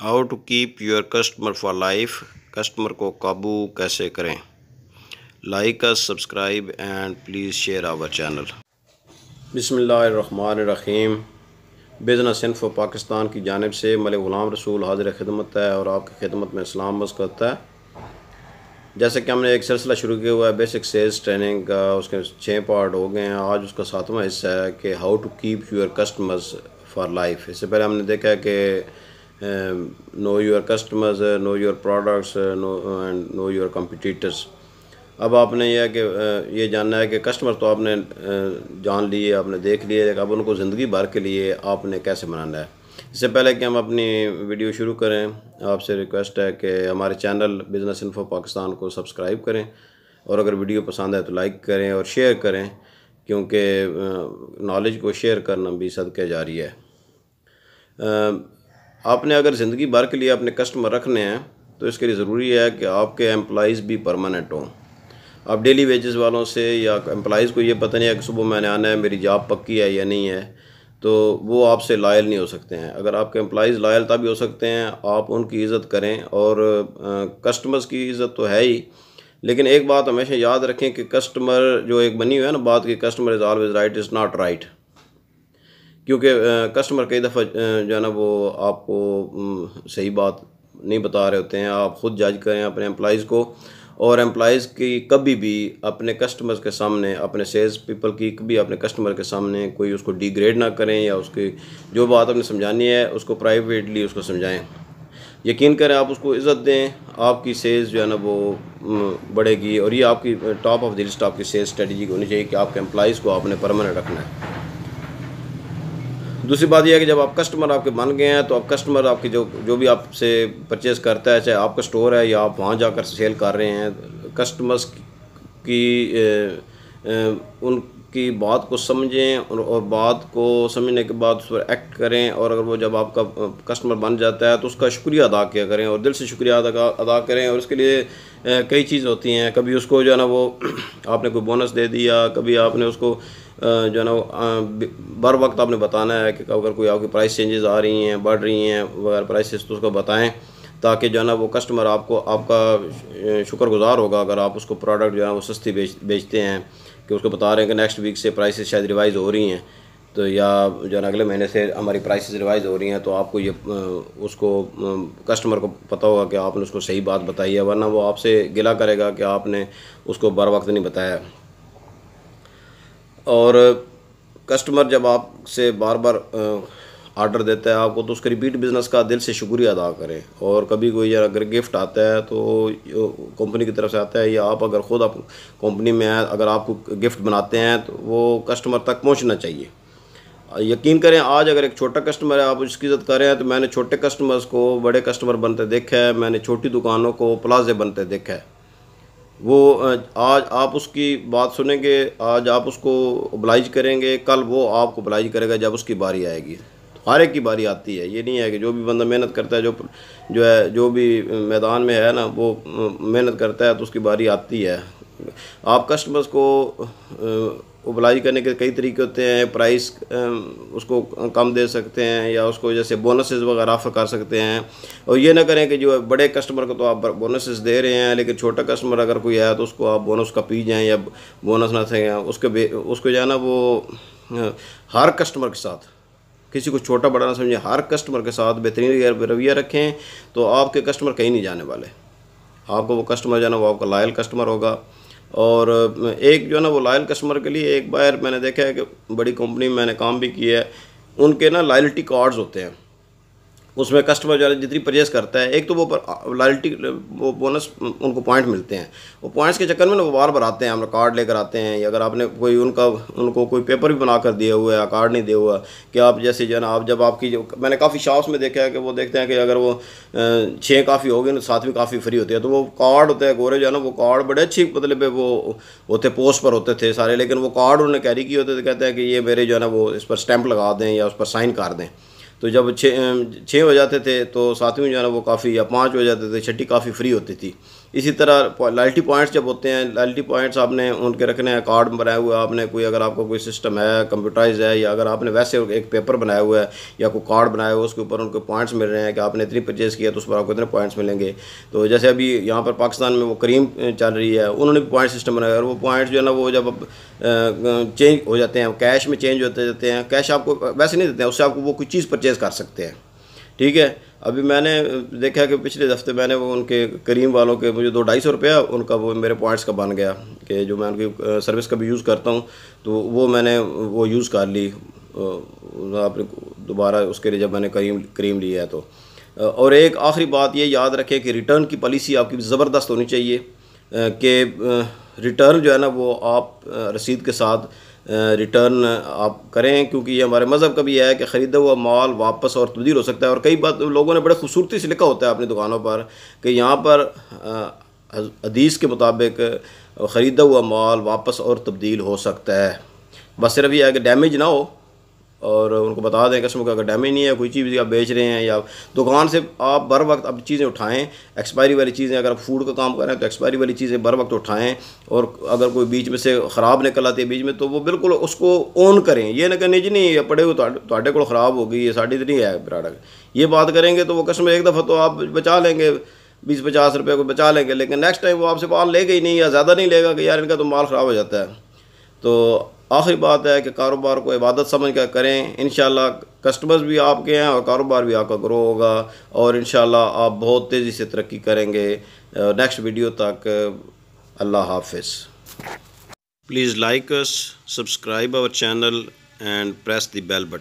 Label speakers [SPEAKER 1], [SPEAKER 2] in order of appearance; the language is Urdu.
[SPEAKER 1] How to keep your customer for life customer کو قابو کیسے کریں؟ Like subscribe and please share our channel بسم اللہ الرحمن الرحیم بزنس انفو پاکستان کی جانب سے ملک غلام رسول حاضر خدمت ہے اور آپ کی خدمت میں اسلام بس کرتا ہے۔ جیسے کہ ہم نے ایک سلسلہ شروع کیا ہوا ہے بیسک سیلز ٹریننگ کا، اس کے چھ پارٹ ہو گئے ہیں۔ آج اس کا ساتواں حصہ ہے کہ how to keep your customers for life اس سے پہلے ہم نے دیکھا ہے کہ know your customers know your products know and know your competitors اب آپ نے یہ ہے کہ uh, یہ جاننا ہے کہ کسٹمر تو آپ نے uh, جان لیے، آپ نے دیکھ لیے، اب ان کو زندگی بھر کے لیے آپ نے کیسے منانا ہے؟ اس سے پہلے کہ ہم اپنی ویڈیو شروع کریں، آپ سے ریکویسٹ ہے کہ ہمارے چینل بزنس انفو پاکستان کو سبسکرائب کریں۔ اور اگر ویڈیو پسند ہے تو لائک کریں اور شیئر کریں، کیونکہ uh, نالج کو شیئر کرنا بھی صدقہ جاری ہے۔ um, آپ نے اگر زندگی بھر کے لیے اپنے کسٹمر رکھنے ہیں، تو اس کے لیے ضروری ہے کہ آپ کے امپلائیز بھی پرماننٹ ہوں۔ آپ ڈیلی ویجز والوں سے یا امپلائیز کو یہ پتہ نہیں ہے کہ صبح میں نے آنا ہے، میری جاب پکی ہے یا نہیں ہے، تو وہ آپ سے لائل نہیں ہو سکتے ہیں۔ اگر آپ کے امپلائیز لائل تب ہی ہو سکتے ہیں، آپ ان کی عزت کریں۔ اور کسٹمرز کی عزت تو ہے ہی۔ لیکن ایک بات ہمیشہ یاد رکھیں کہ کسٹمر جو ایک بنی ہوئی ہے نا بات، کہ customer is always right is not right کیونکہ کسٹمر کئی دفعہ جو ہے نا، وہ آپ کو صحیح بات نہیں بتا رہے ہوتے ہیں، آپ خود جج کریں اپنے امپلائیز کو، اور امپلائیز کی کبھی بھی اپنے کسٹمرز کے سامنے، اپنے سیلز پیپل کی کبھی اپنے کسٹمر کے سامنے کوئی اس کو ڈی گریڈ نہ کریں، یا اس کی جو بات اپنے سمجھانی ہے، اس کو پرائیویٹلی اس کو سمجھائیں۔ یقین کریں آپ اس کو عزت دیں، آپ کی سیلز جو ہے نا، وہ بڑھے گی، اور یہ آپ کی ٹاپ آف دی لسٹ آپ کی سیلز اسٹریٹجی ہونی چاہیے کہ آپ کے امپلائیز کو آپ نے پرماننٹ رکھنا ہے۔ دوسری بات یہ ہے کہ جب آپ کسٹمر آپ کے بن گئے ہیں تو آپ کسٹمر آپ کے جو جو بھی آپ سے پرچیز کرتا ہے، چاہے آپ کا سٹور ہے یا آپ وہاں جا کر سیل کر رہے ہیں کسٹمرس کی ان کی بات کو سمجھیں اور بات کو سمجھنے کے بعد اس پر ایکٹ کریں اور اگر وہ جب آپ کا کسٹمر بن جاتا ہے تو اس کا شکریہ ادا کیا کریں اور دل سے شکریہ ادا ادا کریں اور اس کے لیے کئی چیز ہوتی ہیں۔ کبھی اس کو جو ہے نا وہ آپ نے کوئی بونس دے دیا، کبھی آپ نے اس کو جو ہے نا بر وقت آپ نے بتانا ہے کہ اگر کوئی آپ کی پرائس چینجز آ رہی ہیں، بڑھ رہی ہیں وغیرہ پرائسز تو اس کو بتائیں تاکہ جو ہے نا وہ کسٹمر آپ کو، آپ کا شکر گزار ہوگا اگر آپ اس کو پروڈکٹ جو ہے نا وہ سستی بیچ، بیچتے ہیں۔ کہ اس کو بتا رہے ہیں کہ نیکسٹ ویک سے پرائسز شاید ریوائز ہو رہی ہیں۔ تو یا جو ہے نا اگلے مہینے سے ہماری پرائسز ریوائز ہو رہی ہیں تو آپ کو یہ اس کو کسٹمر کو پتہ ہوگا کہ آپ نے اس کو صحیح بات بتائی ہے، ورنہ وہ آپ سے گلا کرے گا کہ آپ نے اس کو بر وقت نہیں بتایا۔ اور کسٹمر جب آپ سے بار بار آرڈر دیتا ہے آپ کو تو اس کے ریپیٹ بزنس کا دل سے شکریہ ادا کریں۔ اور کبھی کوئی اگر گفٹ آتا ہے تو کمپنی کی طرف سے آتا ہے یا آپ اگر خود آپ کمپنی میں ہیں، اگر آپ کو گفٹ بناتے ہیں تو وہ کسٹمر تک پہنچنا چاہیے۔ یقین کریں، آج اگر ایک چھوٹا کسٹمر ہے، آپ اس کی عزت کریں تو میں نے چھوٹے کسٹمرز کو، بڑے کسٹمر بنتے دیکھا ہے، میں نے چھوٹی دکانوں کو پلازے بنتے دیکھا ہے۔ وہ، آج آپ اس کی بات سنیں گے، آج آپ اس کو ابلائج کریں گے، کل وہ آپ کو ابلائج کرے گا جب اس کی باری آئے گی۔ ہر ایک کی باری آتی ہے، یہ نہیں ہے کہ جو بھی بندہ محنت کرتا ہے، جو جو ہے، جو بھی میدان میں ہے نا، وہ محنت کرتا ہے تو اس کی باری آتی ہے۔ آپ کسٹمرز کو ابلائی کرنے کے کئی طریقے ہوتے ہیں پرائس اس کو کم دے سکتے ہیں یا اس کو جیسے بونسز وغیرہ آفر کر سکتے ہیں۔ اور یہ نہ کریں کہ جو بڑے کسٹمر کو تو آپ بونسز دے رہے ہیں، لیکن چھوٹا کسٹمر اگر کوئی ہے تو اس کو آپ بونس کا پی جائیں یا بونس نہ تھے، اس کے اس کو جو ہے نا وہ ہر کسٹمر کے ساتھ۔ کسی کو چھوٹا بڑا نہ سمجھیں، ہر کسٹمر کے ساتھ بہترین رویہ رکھیں تو آپ کے کسٹمر کہیں نہیں جانے والے۔ آپ کو وہ کسٹمر جانا وہ آپ کا لائل کسٹمر ہوگا۔ اور ایک جو ہے نا، وہ لائل کسٹمر کے لیے ایک بار میں نے دیکھا ہے کہ بڑی کمپنی میں نے کام بھی کیا ہے۔ ان کے نا لائلٹی کارڈز ہوتے ہیں۔ اس میں کسٹمر جو ہے جتنی پرچیز کرتا ہے ایک تو وہ لائلٹی وہ بونس ان کو پوائنٹ ملتے ہیں۔ وہ پوائنٹس کے چکر میں نا وہ بار بار آتے ہیں، ہم لوگ کارڈ لے کر آتے ہیں۔ یا اگر آپ نے کوئی ان کا، ان کو کوئی پیپر بھی بنا کر دیا ہوا ہے یا کارڈ نہیں دیا ہوا، کہ آپ جیسے جو ہے نا، آپ جب آپ کی جو، میں نے کافی شاپس میں دیکھا ہے کہ وہ دیکھتے ہیں کہ اگر وہ چھ کافی ہو گئے نا ساتویں کافی فری ہوتی ہے۔ تو وہ کارڈ ہوتا ہے گورے جو ہے نا، وہ کارڈ بڑے اچھی مطلب وہ ہوتے پوسٹ پر ہوتے تھے سارے۔ لیکن وہ کارڈ انہوں نے کیری کیے ہوتے تھے، کہتے ہیں کہ یہ میرے جو ہے نا، وہ اس پر اسٹیمپ لگا دیں یا اس پر سائن کر دیں۔ تو جب چھ چھ ہو جاتے تھے تو ساتویں جو ہے نا وہ کافی، یا پانچ ہو جاتے تھے، چھٹی کافی فری ہوتی تھی۔ اسی طرح لائلٹی پوائنٹس جب ہوتے ہیں لائلٹی پوائنٹس آپ نے ان کے رکھنے ہیں کارڈ بنائے ہوئے آپ نے، کوئی اگر آپ کو کوئی سسٹم ہے کمپیوٹرائز ہے، یا اگر آپ نے ویسے ایک پیپر بنایا ہوا ہے، یا کوئی کارڈ بنایا ہوا ہے، اس کے اوپر ان کو پوائنٹس مل رہے ہیں کہ آپ نے اتنی پرچیز کیا تو اس پر آپ کو اتنے پوائنٹس ملیں گے۔ تو جیسے ابھی یہاں پر پاکستان میں وہ کریم چل رہی ہے، انہوں نے بھی پوائنٹ سسٹم بنایا اور وہ پوائنٹس جو ہے نا وہ جب چینج ہو جاتے ہیں کیش میں چینج ہوتے جاتے ہیں کیش آپ کو ویسے نہیں دیتے ہیں، اس سے آپ کو وہ کوئی چیز پرچیز کر سکتے ہیں۔ ٹھیک ہے؟ ابھی میں نے دیکھا کہ پچھلے ہفتے میں نے وہ ان کے کریم والوں کے مجھے دو ڈھائی سو روپیہ ان کا وہ میرے پوائنٹس کا بن گیا کہ جو میں ان کی سروس کا بھی یوز کرتا ہوں، تو وہ میں نے وہ یوز کر لی آپ نے دوبارہ اس کے لیے جب میں نے کریم کریم لیا ہے تو۔ اور ایک آخری بات یہ یاد رکھے کہ ریٹرن کی پالیسی آپ کی زبردست ہونی چاہیے کہ ریٹرن جو ہے نا وہ آپ رسید کے ساتھ ریٹرن آپ کریں، کیونکہ یہ ہمارے مذہب کا بھی ہے کہ خریدا ہوا مال واپس اور تبدیل ہو سکتا ہے اور کئی بات لوگوں نے بڑے خوبصورتی سے لکھا ہوتا ہے اپنی دکانوں پر کہ یہاں پر حدیث کے مطابق خریدا ہوا مال واپس اور تبدیل ہو سکتا ہے۔ بس صرف یہ ہے کہ ڈیمیج نہ ہو۔ اور ان کو بتا دیں کسٹمر کا اگر ڈیمیج نہیں ہے، کوئی چیز آپ بیچ رہے ہیں یا دکان سے آپ بر وقت اب چیزیں اٹھائیں ایکسپائری والی چیزیں اگر آپ فوڈ کا کام کریں تو ایکسپائری والی چیزیں بر وقت اٹھائیں اور اگر کوئی بیچ میں سے خراب نکل آتی ہے بیچ میں تو وہ بالکل اس کو اون کریں۔ یہ نہ کہنے جی نہیں پڑے ہوئے کو خراب ہوگی یہ ساڑھی تو نہیں ہے پروڈکٹ یہ بات کریں گے تو وہ کسٹمر ایک دفعہ تو آپ بچا لیں گے، بیس پچاس روپے کو بچا لیں گے، لیکن نیکسٹ ٹائم وہ آپ سے مال لے گا ہی نہیں یا زیادہ نہیں لے گا کہ یار ان کا تو مال خراب ہو جاتا ہے۔ تو آخری بات ہے کہ کاروبار کو عبادت سمجھ کر کریں۔ انشاءاللہ کسٹمرز بھی آپ کے ہیں اور کاروبار بھی آپ کا گرو ہوگا اور انشاءاللہ آپ بہت تیزی سے ترقی کریں گے۔ نیکسٹ ویڈیو تک، اللہ حافظ۔ پلیز لائک اس سبسکرائب اور channel and press the bell button